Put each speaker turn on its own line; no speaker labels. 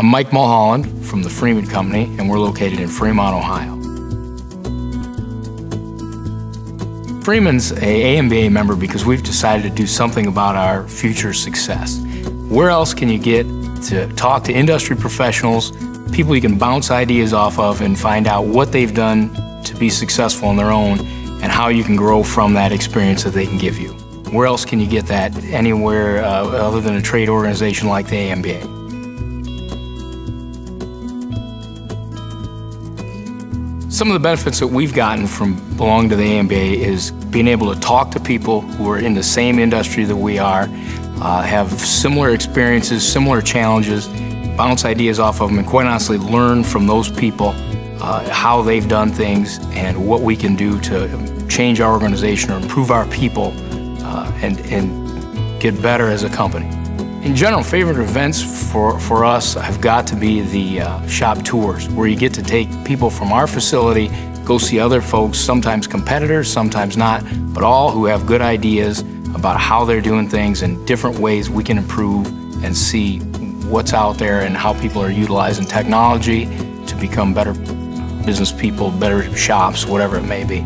I'm Mike Mulholland from the Freeman Company, and we're located in Fremont, Ohio. Freeman's a AMBA member because we've decided to do something about our future success. Where else can you get to talk to industry professionals, people you can bounce ideas off of and find out what they've done to be successful on their own and how you can grow from that experience that they can give you. Where else can you get that anywhere uh, other than a trade organization like the AMBA? Some of the benefits that we've gotten from belonging to the AMBA is being able to talk to people who are in the same industry that we are, uh, have similar experiences, similar challenges, bounce ideas off of them, and quite honestly learn from those people uh, how they've done things and what we can do to change our organization or improve our people uh, and, and get better as a company. In general, favorite events for, for us have got to be the uh, shop tours, where you get to take people from our facility, go see other folks, sometimes competitors, sometimes not, but all who have good ideas about how they're doing things and different ways we can improve and see what's out there and how people are utilizing technology to become better business people, better shops, whatever it may be.